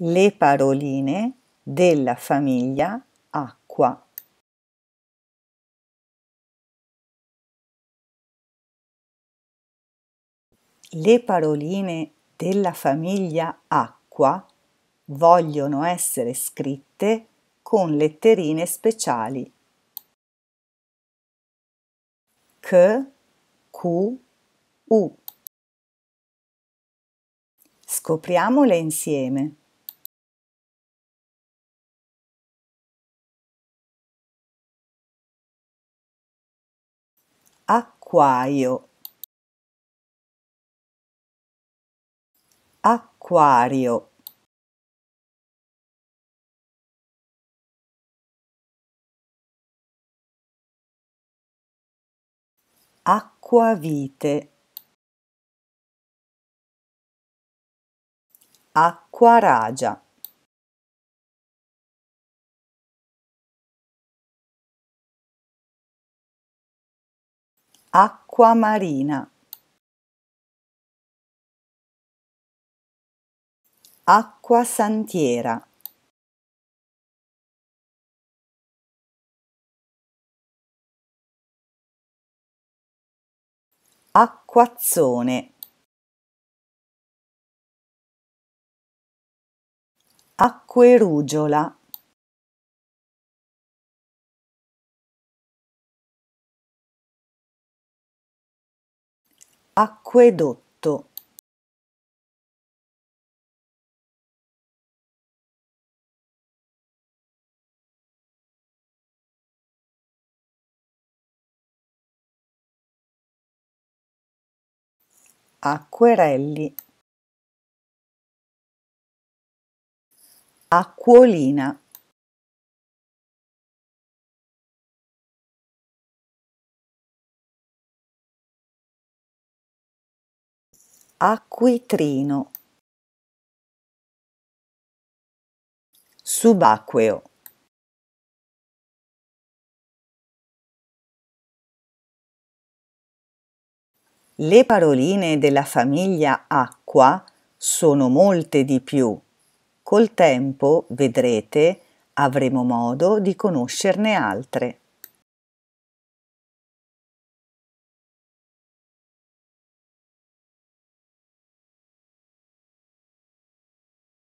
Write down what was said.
le paroline della famiglia acqua. Le paroline della famiglia acqua vogliono essere scritte con letterine speciali. K, Q, U. Scopriamole insieme. Acquaio acquario. Acquavite. Acquaragia acqua marina acqua santiera. Acquazzone. Acquerugiola acquedotto. Acquerelli. Acquolina acquitrino subacqueo Le paroline della famiglia acqua sono molte di più. Col tempo, vedrete, avremo modo di conoscerne altre.